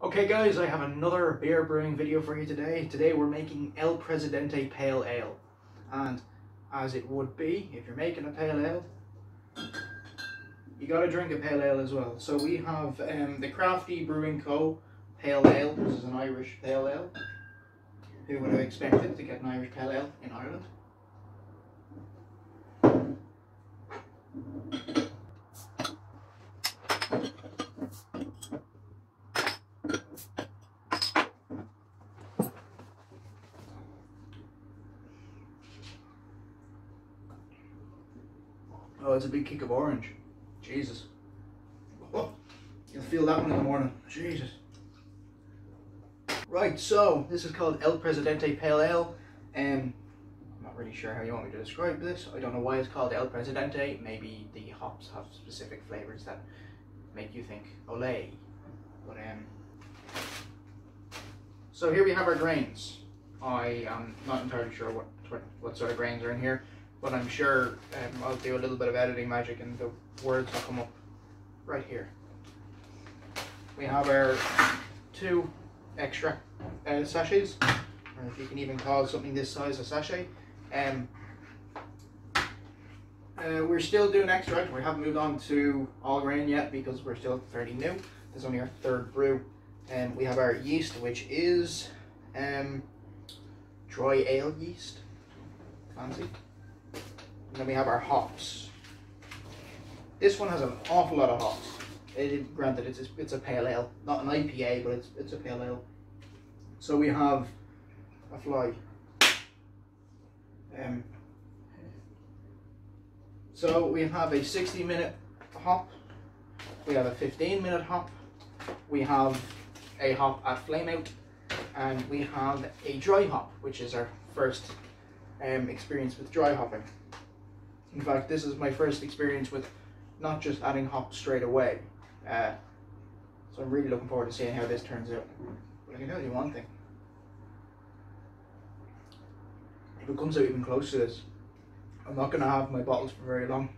Okay guys, I have another beer brewing video for you today. Today we're making El Presidente Pale Ale. And as it would be, if you're making a pale ale, you gotta drink a pale ale as well. So we have um, the Crafty Brewing Co. Pale Ale. This is an Irish pale ale. Who would have expected to get an Irish pale ale in Ireland? Oh, it's a big kick of orange. Jesus. Oh, you'll feel that one in the morning. Jesus. Right, so this is called El Presidente Pale Ale. Um, I'm not really sure how you want me to describe this. I don't know why it's called El Presidente. Maybe the hops have specific flavors that make you think Olay. But um, so here we have our grains. I am not entirely sure what what sort of grains are in here but I'm sure um, I'll do a little bit of editing magic and the words will come up right here. We have our two extra uh, sachets, or if you can even call something this size a sachet. Um, uh, we're still doing extract. We haven't moved on to all grain yet because we're still fairly new. This is only our third brew. And um, we have our yeast, which is um, dry ale yeast. Fancy. And then we have our hops. This one has an awful lot of hops. It, granted, it's a, it's a pale ale, not an IPA, but it's it's a pale ale. So we have a fly. Um. So we have a 60 minute hop. We have a 15 minute hop. We have a hop at flame out, and we have a dry hop, which is our first um, experience with dry hopping. In fact, this is my first experience with not just adding hops straight away. Uh, so I'm really looking forward to seeing how this turns out. But I can tell you one thing. If it comes out even close to this, I'm not going to have my bottles for very long.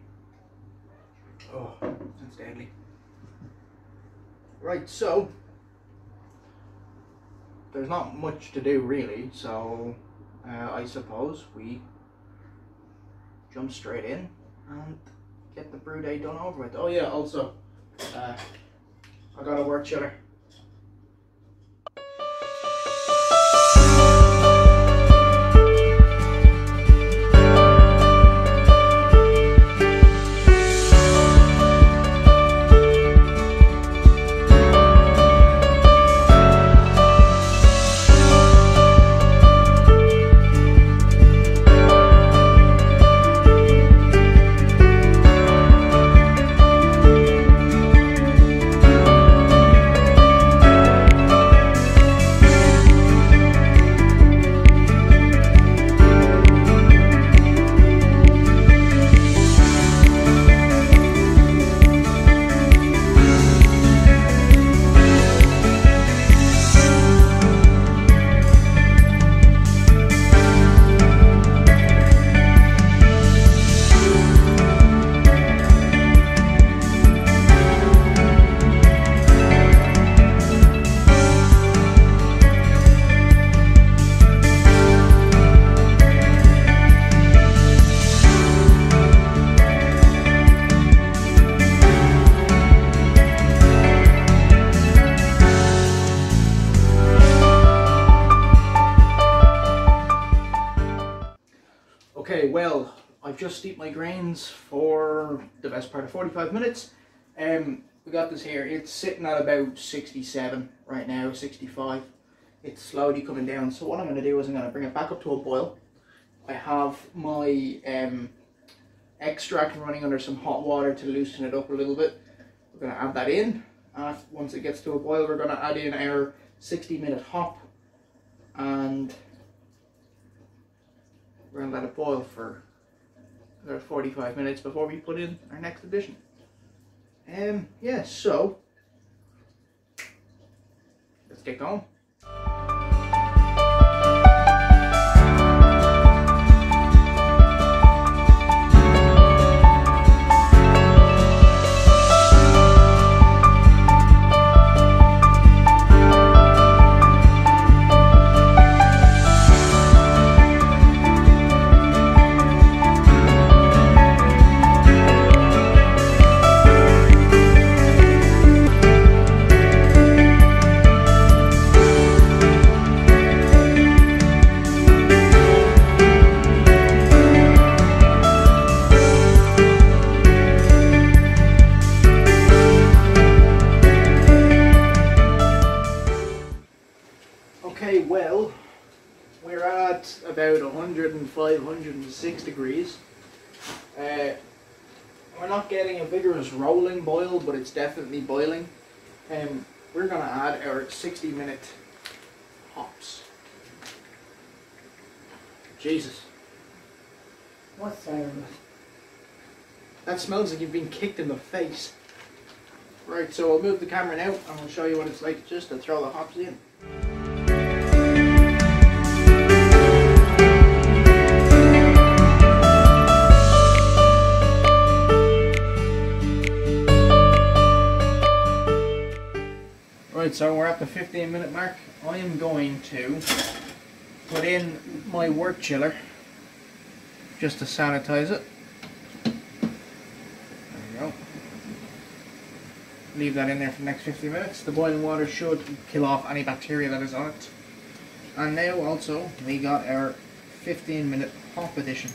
Oh, that's deadly. Right, so there's not much to do really, so uh, I suppose we jump straight in and get the brew day done over with. Oh yeah, also, uh, I got a wort chiller. Well, I've just steeped my grains for the best part of 45 minutes. Um, we got this here, it's sitting at about 67 right now, 65. It's slowly coming down, so what I'm going to do is I'm going to bring it back up to a boil. I have my um, extract running under some hot water to loosen it up a little bit. We're going to add that in. Uh, once it gets to a boil, we're going to add in our 60 minute hop and we're gonna let it boil for another 45 minutes before we put in our next addition. Um, yeah, so let's get going. About 105, 106 degrees. Uh, we're not getting a vigorous rolling boil, but it's definitely boiling. Um, we're going to add our 60 minute hops. Jesus, What's there? that smells like you've been kicked in the face. Right, so I'll move the camera now and I'll show you what it's like just to throw the hops in. So we're at the 15 minute mark. I am going to put in my wort chiller just to sanitize it. There we go. Leave that in there for the next 15 minutes. The boiling water should kill off any bacteria that is on it. And now also we got our 15 minute hop edition.